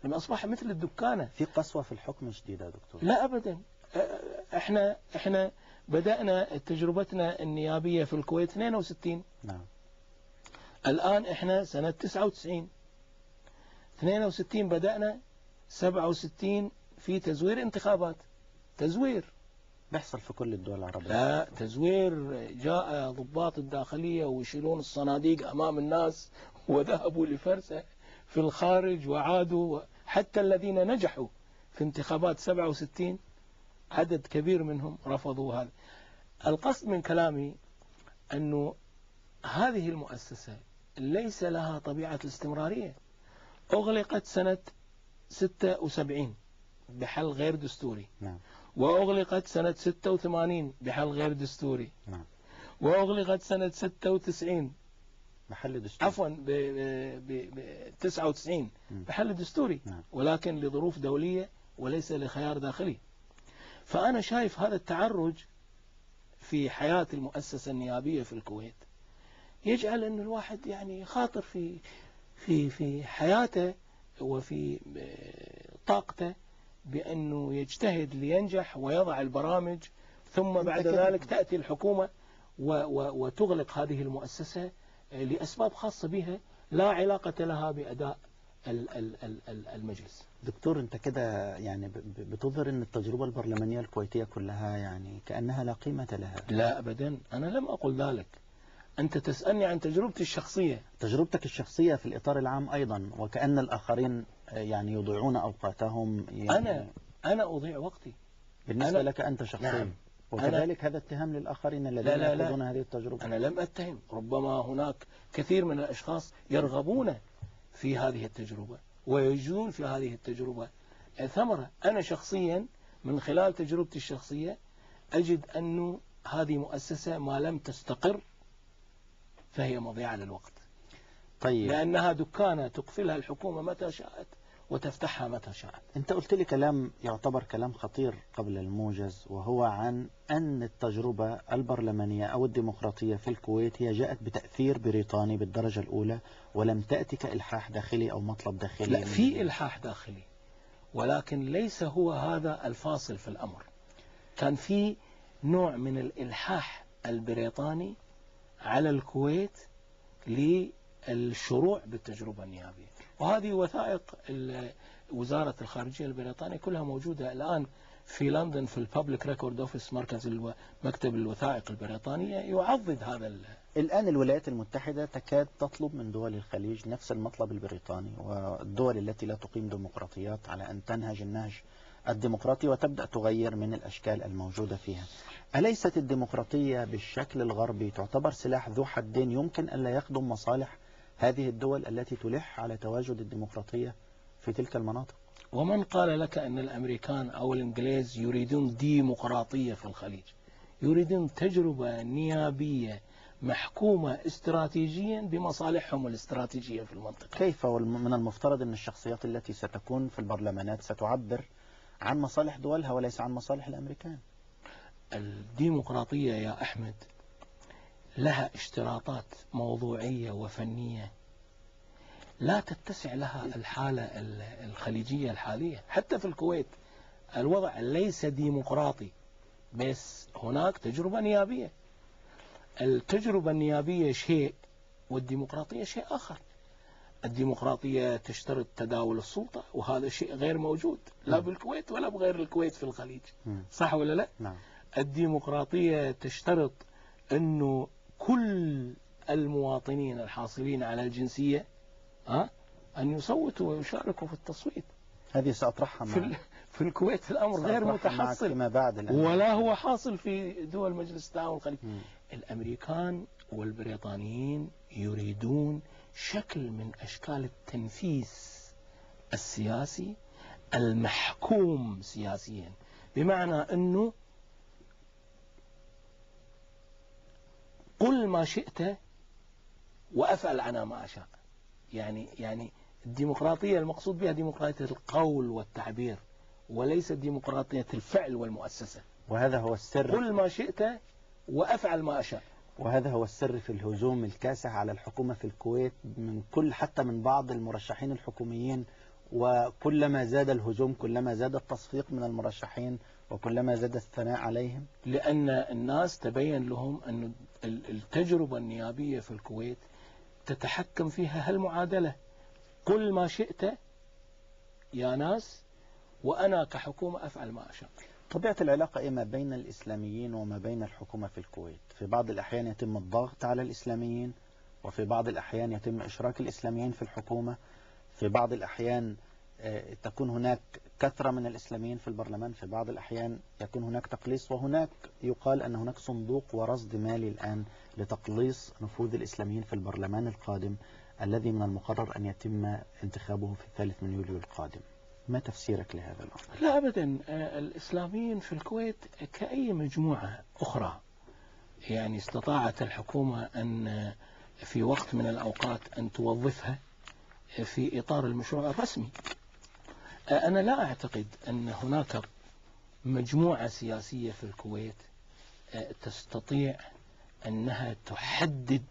لما أصبح مثل الدكانة. في قسوة في الحكم شديدة دكتور؟ لا أبدا. آه، إحنا إحنا بدأنا تجربتنا النيابية في الكويت 62 نعم. الآن إحنا سنة 99 62 بدأنا 67 في تزوير انتخابات. تزوير. بيحصل في كل الدول العربية. لا تزوير جاء ضباط الداخلية ويشيلون الصناديق أمام الناس *laughs* وذهبوا لفرسة في الخارج وعادوا حتى الذين نجحوا في انتخابات 67 عدد كبير منهم رفضوا هذا. القصد من كلامي أنه هذه المؤسسة ليس لها طبيعة الاستمرارية. أغلقت سنة 76 بحل غير دستوري. نعم. وأغلقت سنة 86 بحل غير دستوري. نعم. وأغلقت سنة 96 محل دستور عفوا ب ب- ب 99 مم. بحل دستوري. نعم. ولكن لظروف دولية وليس لخيار داخلي. فأنا شايف هذا التعرج في حياة المؤسسة النيابية في الكويت. يجعل أن الواحد يعني يخاطر في في في حياته وفي آه، طاقته بأنه يجتهد لينجح ويضع البرامج ثم بعد ذلك تأتي الحكومة وتغلق هذه المؤسسة آه، لأسباب خاصة بها لا علاقة لها بأداء ال- ال- ال- ال- المجلس. دكتور أنت كده يعني بتظهر إن التجربة البرلمانية الكويتية كلها يعني كأنها لا قيمة لها. لا أبدا. أنا لم أقل ذلك. أنت تسألني عن تجربتي الشخصية. تجربتك الشخصية في الإطار العام أيضا وكأن الآخرين آه، يعني يضيعون أوقاتهم يعني أنا أنا أضيع وقتي. بالنسبة أنا- لك أنت شخصيا. نعم. وكذلك هذا اتهام للآخرين الذين. يأخذون هذه التجربة. أنا لم أتهم. ربما هناك كثير من الأشخاص يرغبون في هذه التجربة ويجدون في هذه التجربة ثمرة. أنا شخصيا من خلال تجربتي الشخصية أجد أنه هذه مؤسسة ما لم تستقر فهي مضيعة للوقت. طيب. لأنها دكانة تقفلها الحكومة متى شاءت وتفتحها متى شاءت. أنت قلت لي كلام يعتبر كلام خطير قبل الموجز وهو عن أن التجربة البرلمانية أو الديمقراطية في الكويت هي جاءت بتأثير بريطاني بالدرجة الأولى ولم تأتي كإلحاح داخلي أو مطلب داخلي. لا في إلحاح داخلي ولكن ليس هو هذا الفاصل في الأمر. كان في نوع من الإلحاح البريطاني على الكويت للشروع بالتجربة النيابية. وهذه وثائق وزارة الخارجية البريطانية كلها موجودة الآن في لندن في Public Record Office مركز ألو... مكتب الوثائق البريطانية يعضد هذا ال... الآن الولايات المتحدة تكاد تطلب من دول الخليج نفس المطلب البريطاني والدول التي لا تقيم ديمقراطيات على أن تنهج النهج الديمقراطي وتبدأ تغير من الأشكال الموجودة فيها. أليست الديمقراطية بالشكل الغربي تعتبر سلاح ذو حدين يمكن أن لا يخدم مصالح هذه الدول التي تلح على تواجد الديمقراطية في تلك المناطق؟ ومن قال لك أن الأمريكان أو الإنجليز يريدون ديمقراطية في الخليج؟ يريدون تجربة نيابية محكومة استراتيجيا بمصالحهم الاستراتيجية في المنطقة. كيف؟ من المفترض أن الشخصيات التي ستكون في البرلمانات ستعبر عن مصالح دولها وليس عن مصالح الأمريكان. الديمقراطية يا أحمد لها اشتراطات موضوعية وفنية لا تتسع لها الحالة الخليجية الحالية. حتى في الكويت الوضع ليس ديمقراطي بس هناك تجربة نيابية. التجربة النيابية شيء والديمقراطية شيء آخر. الديمقراطية تشترط تداول السلطة وهذا شيء غير موجود لا نعم. بالكويت ولا بغير الكويت في الخليج. صح ولا لا؟ نعم. الديمقراطية تشترط أنه كل المواطنين الحاصلين على الجنسية ها أن يصوتوا ويشاركوا في التصويت. هذه سأطرحها في, *laughs* في الكويت الأمر غير متحصل. فيما بعد ولا هو حاصل في دول مجلس التعاون الخليجي الأمريكان والبريطانيين يريدون شكل من أشكال التنفيذ السياسي المحكوم سياسيا. بمعنى أنه قل ما شئت وأفعل أنا ما أشاء. يعني يعني الديمقراطية المقصود بها ديمقراطية القول والتعبير وليس ديمقراطية الفعل والمؤسسة. وهذا هو السر. قل ما شئت وأفعل ما أشاء. وهذا هو السر في الهجوم الكاسح على الحكومة في الكويت من كل حتى من بعض المرشحين الحكوميين وكلما زاد الهجوم كلما زاد التصفيق من المرشحين وكلما زاد الثناء عليهم. لأن الناس تبين لهم أن التجربة النيابية في الكويت تتحكم فيها هالمعادلة. قل ما شئت يا ناس وأنا كحكومة أفعل ما أشاء. طبيعة العلاقة إيه ما بين الإسلاميين وما بين الحكومة في الكويت؟ في بعض الأحيان يتم الضغط على الإسلاميين وفي بعض الأحيان يتم إشراك الإسلاميين في الحكومة. في بعض الأحيان آه، تكون هناك كثرة من الإسلاميين في البرلمان. في بعض الأحيان يكون هناك تقليص وهناك يقال أن هناك صندوق ورصد مالي الآن لتقليص نفوذ الإسلاميين في البرلمان القادم الذي من المقرر أن يتم انتخابه في الثالث من يوليو القادم. ما تفسيرك لهذا الأمر؟ لا أبدا. آه، الإسلاميين في الكويت كأي مجموعة أخرى يعني استطاعت الحكومة أن آه، في وقت من الأوقات أن توظفها في إطار المشروع الرسمي. آه، أنا لا أعتقد أن هناك مجموعة سياسية في الكويت تستطيع أنها تحدد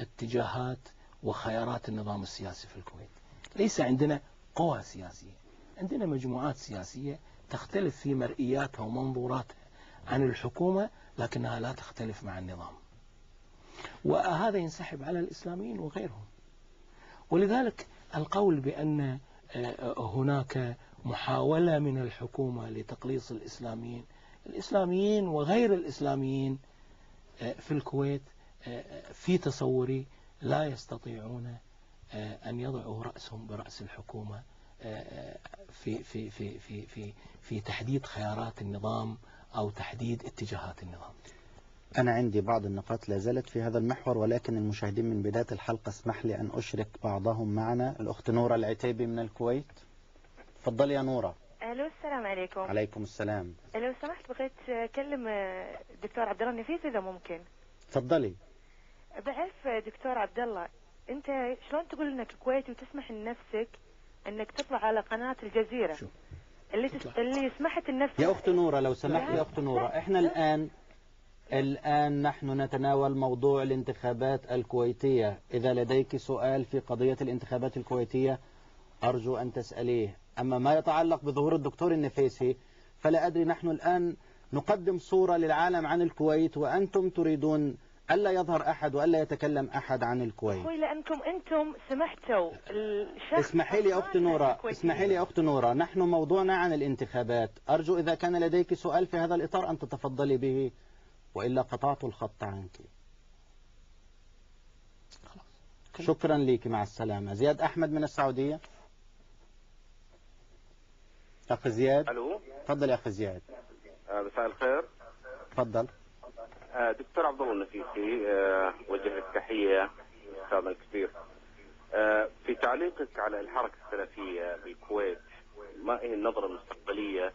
اتجاهات وخيارات النظام السياسي في الكويت. ليس عندنا قوى سياسية. عندنا مجموعات سياسية تختلف في مرئياتها ومنظوراتها عن الحكومة لكنها لا تختلف مع النظام. وهذا ينسحب على الإسلاميين وغيرهم. ولذلك القول بأن آه، هناك محاولة من الحكومة لتقليص الإسلاميين الإسلاميين وغير الإسلاميين آه، في الكويت آه، في تصوري لا يستطيعون أن يضعوا رأسهم برأس الحكومة في في في في في في تحديد خيارات النظام أو تحديد اتجاهات النظام. أنا عندي بعض النقاط لا زالت في هذا المحور ولكن المشاهدين من بداية الحلقة اسمح لي أن أشرك بعضهم معنا الأخت نورة العتيبي من الكويت. تفضلي يا نورة. ألو السلام عليكم عليكم السلام لو سمحت بغيت أكلم دكتور عبد الله النفيس إذا ممكن تفضلي بعرف دكتور عبد الله أنت شلون تقول إنك كويتي وتسمح لنفسك إنك تطلع على قناة الجزيرة شو. اللي. اللي سمحت النفس يا أخت نورة لو سمحت يا أخت نورة إحنا الان الآن نحن نتناول موضوع الانتخابات الكويتية إذا لديك سؤال في قضية الانتخابات الكويتية أرجو أن تسأليه أما ما يتعلق بظهور الدكتور النفيسي فلا أدري نحن الآن نقدم صورة للعالم عن الكويت وأنتم تريدون ألا يظهر أحد وألا يتكلم أحد عن الكويت. أخوي لأنكم أنتم سمحتوا الشخص اسمحي لي أخت نورة. اسمحي لي أخت نورة. نحن موضوعنا عن الانتخابات. أرجو إذا كان لديك سؤال في هذا الإطار أن تتفضلي به وإلا قطعت الخط عنك. شكرا لك مع السلامة. زياد أحمد من السعودية. أخ زياد. ألو. تفضل يا أخ زياد. آه، مساء الخير. تفضل. دكتور عبد الله النفيسي آه، وجه لك تحيه استاذنا الكبير. آه، في تعليقك على الحركة السلفية بالكويت ما هي النظرة المستقبلية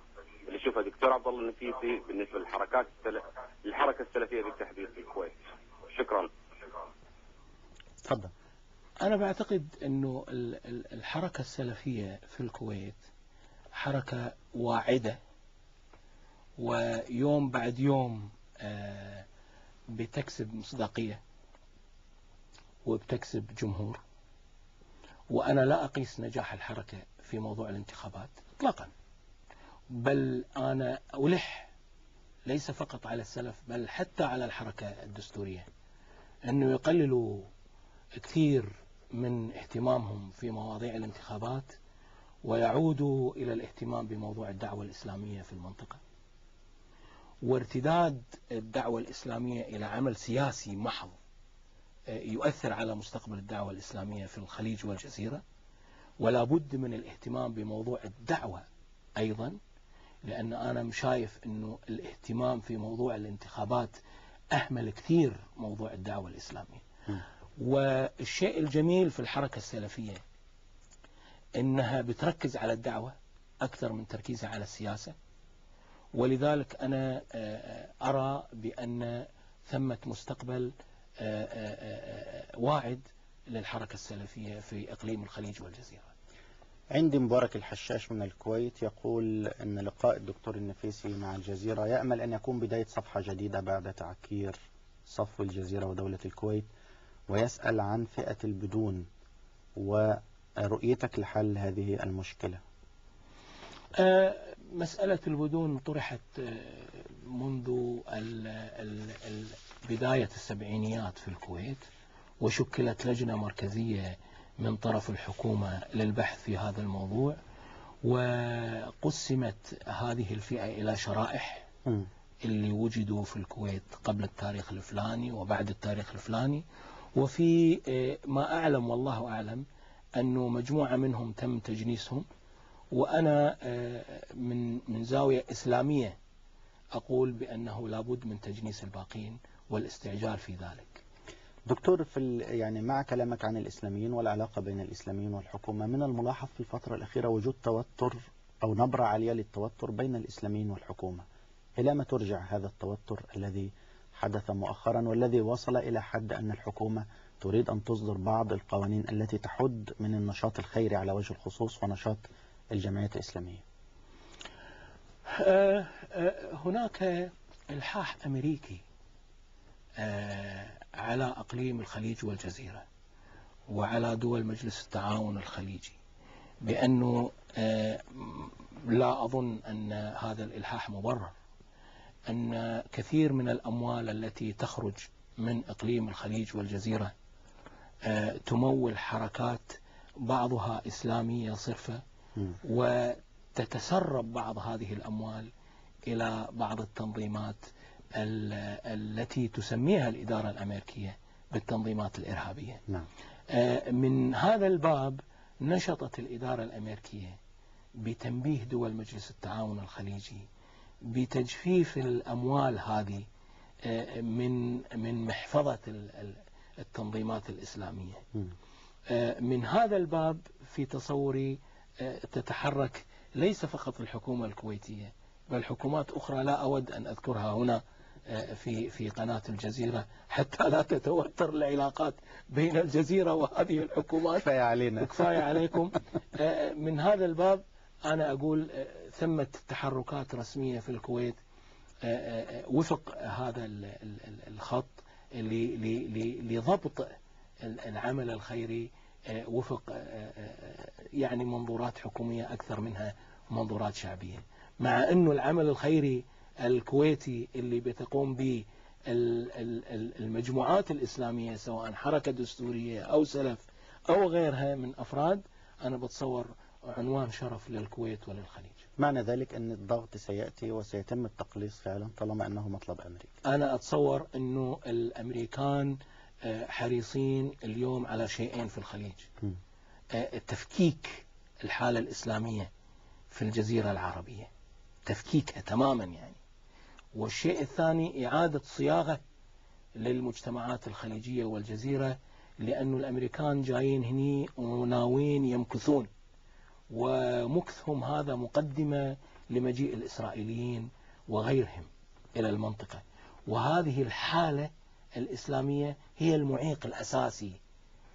اللي يشوفها دكتور عبد الله النفيسي بالنسبة للحركات السل... الحركة السلفية بالتحديد في الكويت؟ شكرا. تفضل. أنا بعتقد أنه ال- ال- الحركة السلفية في الكويت حركة واعدة ويوم بعد يوم آه، بتكسب مصداقية وبتكسب جمهور. وأنا لا أقيس نجاح الحركة في موضوع الانتخابات إطلاقا. بل أنا ألح ليس فقط على السلف بل حتى على الحركة الدستورية أنه يقللوا كثير من اهتمامهم في مواضيع الانتخابات ويعودوا إلى الاهتمام بموضوع الدعوة الإسلامية في المنطقة. وارتداد الدعوة الإسلامية إلى عمل سياسي محض آه، يؤثر على مستقبل الدعوة الإسلامية في الخليج والجزيرة. ولا بد من الاهتمام بموضوع الدعوة أيضا لأن أنا شايف أنه الاهتمام في موضوع الانتخابات أهمل كثير موضوع الدعوة الإسلامية. م. والشيء الجميل في الحركة السلفية إنها بتركز على الدعوة أكثر من تركيزها على السياسة. ولذلك أنا آه، أرى بأن ثمة مستقبل آه، آه، آه، واعد للحركة السلفية في إقليم الخليج والجزيرة. عندي مبارك الحشاش من الكويت يقول أن لقاء الدكتور النفيسي مع الجزيرة يأمل أن يكون بداية صفحة جديدة بعد تعكير صفو الجزيرة ودولة الكويت ويسأل عن فئة البدون ورؤيتك لحل هذه المشكلة. آه، مسألة البدون طرحت آه، منذ بداية السبعينيات في الكويت وشكلت لجنة مركزية من طرف الحكومة للبحث في هذا الموضوع وقسمت هذه الفئة إلى شرائح. اللي وجدوا في الكويت قبل التاريخ الفلاني وبعد التاريخ الفلاني وفي آه، ما أعلم والله أعلم أنه مجموعة منهم تم تجنيسهم وأنا آه، من من زاوية إسلامية أقول بأنه لابد من تجنيس الباقين والاستعجال في ذلك. دكتور في يعني مع كلامك عن الإسلاميين والعلاقة بين الإسلاميين والحكومة من الملاحظ في الفترة الأخيرة وجود توتر أو نبرة عالية للتوتر بين الإسلاميين والحكومة؟ إلى ما ترجع هذا التوتر الذي حدث مؤخرا والذي وصل إلى حد أن الحكومة تريد أن تصدر بعض القوانين التي تحد من النشاط الخيري على وجه الخصوص ونشاط الجمعيات الإسلامية آه، آه، هناك إلحاح أمريكي آه، على أقليم الخليج والجزيرة وعلى دول مجلس التعاون الخليجي بأنه لا أظن أن هذا الإلحاح مبرر أن كثير من الأموال التي تخرج من إقليم الخليج والجزيرة تمول حركات بعضها إسلامية صرفة. وتتسرب بعض هذه الأموال إلى بعض التنظيمات ال- التي تسميها الإدارة الأمريكية بالتنظيمات الإرهابية. نعم. آه، من هذا الباب نشطت الإدارة الأمريكية بتنبيه دول مجلس التعاون الخليجي بتجفيف الأموال هذه آه، من من محفظة ال- ال- التنظيمات الإسلامية. آه، من هذا الباب في تصوري تتحرك ليس فقط الحكومة الكويتية بل حكومات أخرى لا أود أن أذكرها هنا آه، في في قناة الجزيرة حتى لا تتوتر العلاقات بين الجزيرة وهذه الحكومات. كفاية علينا. كفاية عليكم. آه، من هذا الباب أنا أقول آه، ثمة تحركات رسمية في الكويت وفق هذا ال- ال- ال- الخط لضبط ال- العمل الخيري وفق آه، آه، يعني منظورات حكومية أكثر منها منظورات شعبية. مع أنه العمل الخيري الكويتي اللي بتقوم به المجموعات الإسلامية سواء حركة دستورية أو سلف أو غيرها من أفراد أنا بتصور عنوان شرف للكويت وللخليج. معنى ذلك أن الضغط سيأتي وسيتم التقليص فعلا طالما أنه مطلب أمريكي أنا أتصور أنه الأمريكان آه، حريصين اليوم على شيئين في الخليج. آه، تفكيك الحالة الإسلامية في الجزيرة العربية. تفكيكها تماما يعني. والشيء الثاني إعادة صياغة للمجتمعات الخليجية والجزيرة لأن الأمريكان جايين هني وناوين يمكثون. ومكثهم هذا مقدمة لمجيء الإسرائيليين وغيرهم إلى المنطقة. وهذه الحالة الإسلامية هي المعيق الأساسي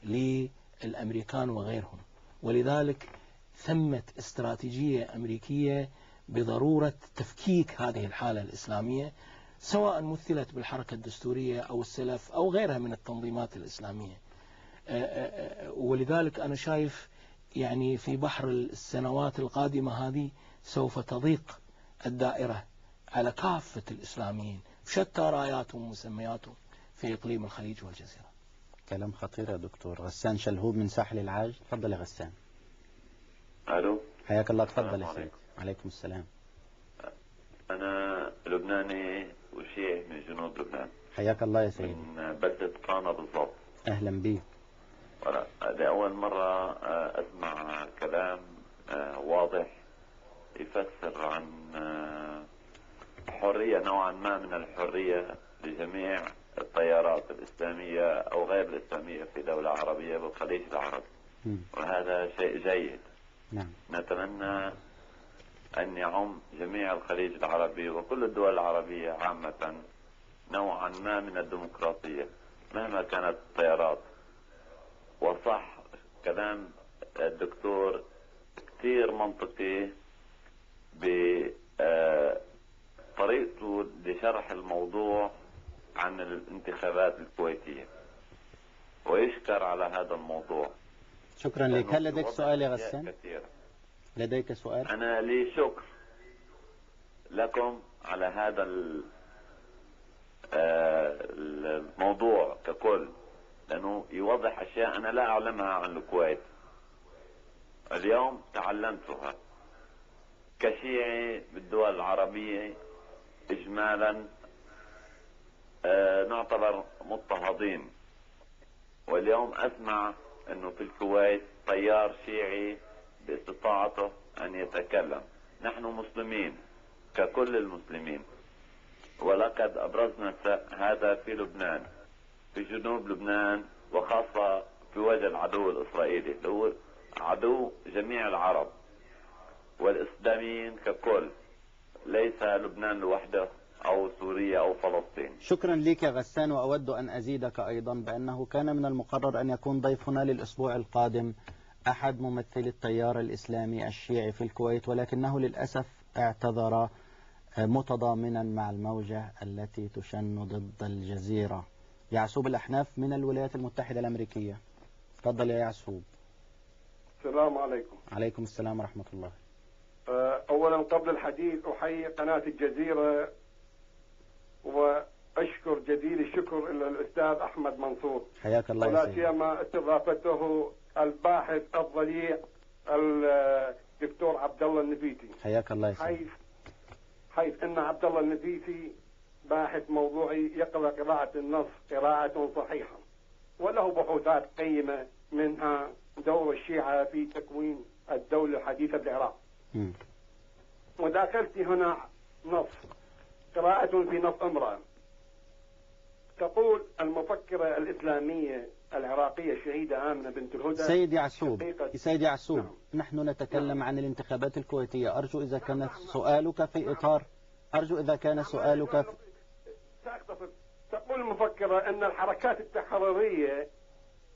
للأمريكان وغيرهم. ولذلك ثمة استراتيجية أمريكية بضرورة تفكيك هذه الحالة الإسلامية سواء مثلت بالحركة الدستورية أو السلف أو غيرها من التنظيمات الإسلامية. ولذلك أنا شايف يعني في بحر السنوات القادمة هذه سوف تضيق الدائرة على كافة الإسلاميين. بشتى رأياتهم ومسمياتهم في إقليم الخليج والجزيرة. كلام خطير يا دكتور. غسان شلهوب من ساحل العاج. تفضل يا غسان. ألو؟ حياك الله. تفضل يا سيدي عليكم. السلام. أنا لبناني وشيعي من جنوب لبنان. حياك الله يا سيدي. من بلدة قانا بالضبط. أهلا بيك. هذه أول مرة آه، أسمع كلام آه، واضح يفسر عن آه، حرية نوعا ما من الحرية لجميع التيارات الإسلامية أو غير الإسلامية في دولة عربية بالخليج العربي. وهذا شيء جيد. نعم. نتمنى أن يعم جميع الخليج العربي وكل الدول العربية عامة نوعا ما من الديمقراطية مهما كانت التيارات وصح كلام الدكتور كثير منطقي بطريقته لشرح الموضوع عن الانتخابات الكويتية. ويشكر على هذا الموضوع. شكرا لك. هل لديك سؤال يا غسان؟ لديك سؤال؟ أنا لي شكر لكم على هذا آه، الموضوع ككل لأنه يوضح أشياء أنا لا أعلمها عن الكويت. اليوم تعلمتها. كشيعي بالدول العربية إجمالا نعتبر مضطهدين. واليوم أسمع أنه في الكويت تيار شيعي باستطاعته أن يتكلم. نحن مسلمين ككل المسلمين. ولقد أبرزنا هذا في لبنان في جنوب لبنان وخاصة في وجه العدو الإسرائيلي اللي هو عدو جميع العرب والإسلاميين ككل. ليس لبنان لوحده أو سوريا أو فلسطين. شكرا لك يا غسان وأود أن أزيدك أيضا بأنه كان من المقرر أن يكون ضيفنا للأسبوع القادم أحد ممثلي التيار الإسلامي الشيعي في الكويت ولكنه للأسف اعتذر متضامنا مع الموجة التي تشن ضد الجزيرة. يعسوب الأحناف من الولايات المتحدة الأمريكية. تفضل يا يعسوب. السلام عليكم. عليكم السلام ورحمة الله. أه، أولا قبل الحديث أحيي قناة الجزيرة وأشكر جزيل الشكر إلى الأستاذ أحمد منصور. حياك الله ولا سيما استضافته الباحث الضليع الدكتور عبد الله النبيتي حياك الله حيث حيث إن عبد الله النبيتي باحث موضوعي يقرأ قراءة النص قراءة صحيحة وله بحوثات قيمة منها دور الشيعة في تكوين الدولة الحديثه بالعراق. وداخلت هنا نص قراءة في نص امرأة تقول المفكرة الإسلامية العراقية الشهيدة آمنة بنت الهدى سيد يعسوب سيد يعسوب نعم. نحن نتكلم نعم. عن الانتخابات الكويتية. أرجو إذا كان سؤالك في إطار أرجو إذا كان سؤالك في... سأختصر تقول المفكرة أن الحركات التحريرية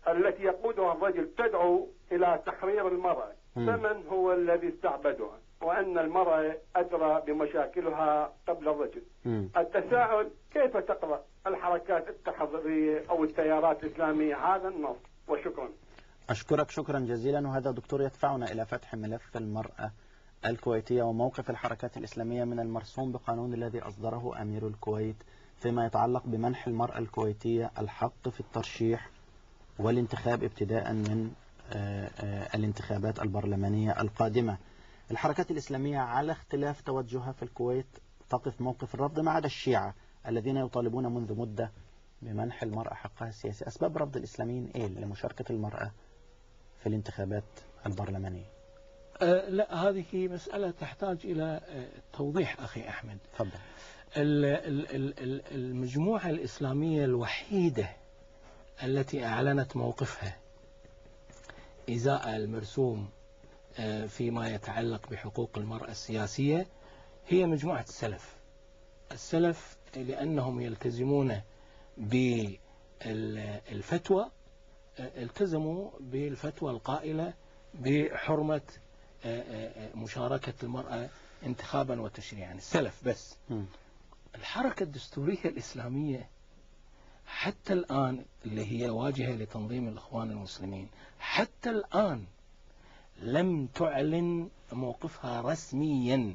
التي يقودها الرجل تدعو إلى تحرير المرأة. فمن هو الذي استعبدها؟ وأن المرأة أدرى بمشاكلها قبل الرجل. التساؤل كيف تقرأ الحركات التحضيرية أو التيارات الإسلامية؟ هذا النص. وشكرا. أشكرك. شكرا جزيلا. وهذا دكتور يدفعنا إلى فتح ملف المرأة الكويتية وموقف الحركات الإسلامية من المرسوم بقانون الذي أصدره أمير الكويت فيما يتعلق بمنح المرأة الكويتية الحق في الترشيح والانتخاب ابتداء من آه، آه، الانتخابات البرلمانية القادمة. الحركات الإسلامية على اختلاف توجهها في الكويت تقف موقف الرفض ما عدا الشيعة الذين يطالبون منذ مدة بمنح المرأة حقها السياسي. أسباب رفض الإسلاميين إيه لمشاركة المرأة في الانتخابات البرلمانية؟ آه، لا هذه مسألة تحتاج إلى آه، توضيح أخي أحمد. تفضل. ال- ال- ال- ال- المجموعة الإسلامية الوحيدة التي أعلنت موقفها إزاء المرسوم فيما يتعلق بحقوق المرأة السياسية هي مجموعة السلف. السلف لأنهم يلتزمون بالفتوى آه، التزموا بالفتوى القائلة بحرمة آه، آه، آه، مشاركة المرأة انتخابا وتشريعا. السلف بس. الحركة الدستورية الإسلامية حتى الآن اللي هي واجهة لتنظيم الإخوان المسلمين حتى الآن لم تعلن موقفها رسميا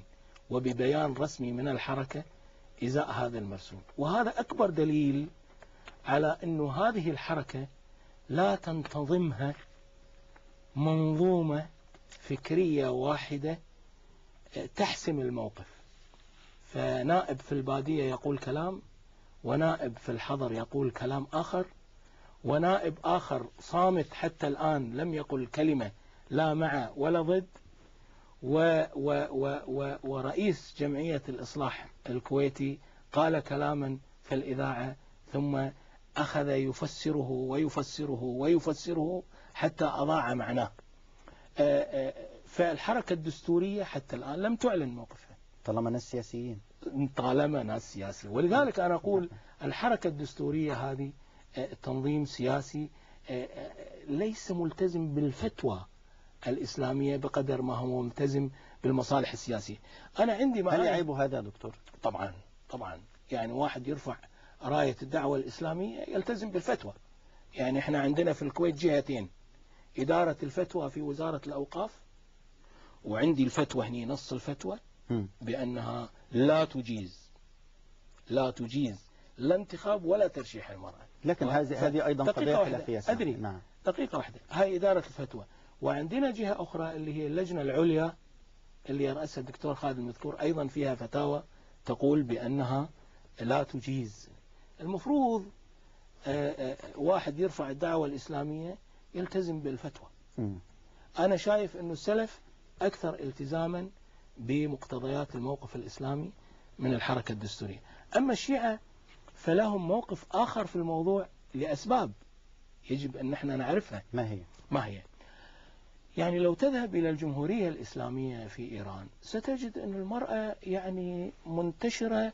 وببيان رسمي من الحركة إزاء هذا المرسوم. وهذا أكبر دليل على أن هذه الحركة لا تنتظمها منظومة فكرية واحدة تحسم الموقف. فنائب في البادية يقول كلام ونائب في الحضر يقول كلام آخر ونائب آخر صامت حتى الآن لم يقل كلمة لا مع ولا ضد و و و و ورئيس جمعية الإصلاح الكويتي قال كلاما في الإذاعة ثم أخذ يفسره ويفسره ويفسره حتى أضاع معناه. آه، آه، فالحركة الدستورية حتى الآن لم تعلن موقفها. طالما ناس سياسيين. طالما ناس سياسية ولذلك أنا أقول الحركة الدستورية هذه آه، تنظيم سياسي ليس ملتزم بالفتوى. الإسلامية بقدر ما هو ملتزم بالمصالح السياسية أنا عندي هل معايا يعيب هذا دكتور طبعا طبعا يعني واحد يرفع راية الدعوة الإسلامية يلتزم بالفتوى يعني إحنا عندنا في الكويت جهتين إدارة الفتوى في وزارة الأوقاف وعندي الفتوى هني نص الفتوى. بأنها لا تجيز لا تجيز لا انتخاب ولا ترشيح المرأة لكن هذه هذه أيضا قضية. خلافية. أدري. نعم دقيقة واحدة هاي إدارة الفتوى وعندنا جهة أخرى اللي هي اللجنة العليا اللي يرأسها الدكتور خالد المذكور. أيضا فيها فتاوى تقول بأنها لا تجيز. المفروض آه، آه، واحد يرفع الدعوة الإسلامية يلتزم بالفتوى. أنا شايف أنه السلف أكثر التزاما بمقتضيات الموقف الإسلامي من الحركة الدستورية. أما الشيعة فلهم موقف آخر في الموضوع لأسباب يجب أن نحن نعرفها. ما هي؟ ما هي؟ يعني لو تذهب إلى الجمهورية الإسلامية في إيران ستجد أن المرأة يعني منتشرة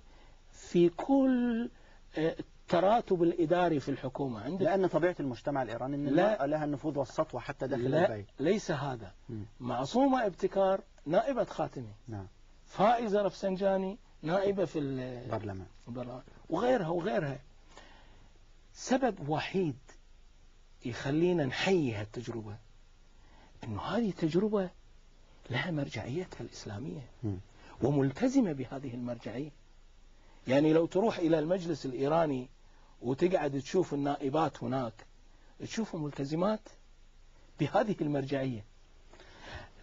في كل آه، التراتب الإداري في الحكومة. عندك؟ لأن طبيعة المجتمع الإيراني أن لا. لها النفوذ والسطوة حتى داخل لا البيت. ليس هذا. معصومة ابتكار نائبة خاتمي نعم. فائزة رفسنجاني نائبة في ال- برلمان. البرلمان وغيرها وغيرها. سبب وحيد يخلينا نحيي هالتجربة إنه هذه تجربة لها مرجعيتها الإسلامية. وملتزمة بهذه المرجعية. يعني لو تروح إلى المجلس الإيراني وتقعد تشوف النائبات هناك تشوفهم ملتزمات بهذه المرجعية.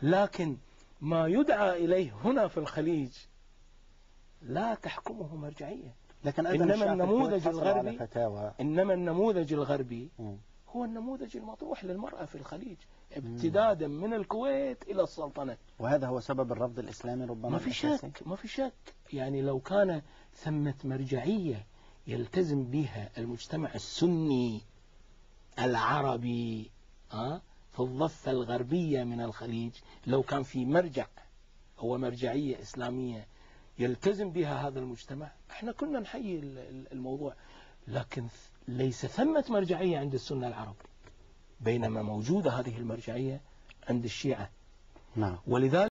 لكن ما يدعى إليه هنا في الخليج لا تحكمه مرجعية. لكن أيضا إنما النموذج الغربي- إنما النموذج الغربي. هو النموذج المطروح للمرأة في الخليج ابتدادا من الكويت إلى السلطنة. وهذا هو سبب الرفض الإسلامي ربما ما في؟ شك ما في شك. يعني لو كان ثمة مرجعية يلتزم بها المجتمع السني العربي ها في الضفة الغربية من الخليج لو كان في مرجع هو مرجعية إسلامية يلتزم بها هذا المجتمع إحنا كنا نحيي ال- ال- الموضوع. لكن ليس ثمة مرجعية عند السنة العرب بينما موجودة هذه المرجعية عند الشيعة. نعم. ولذلك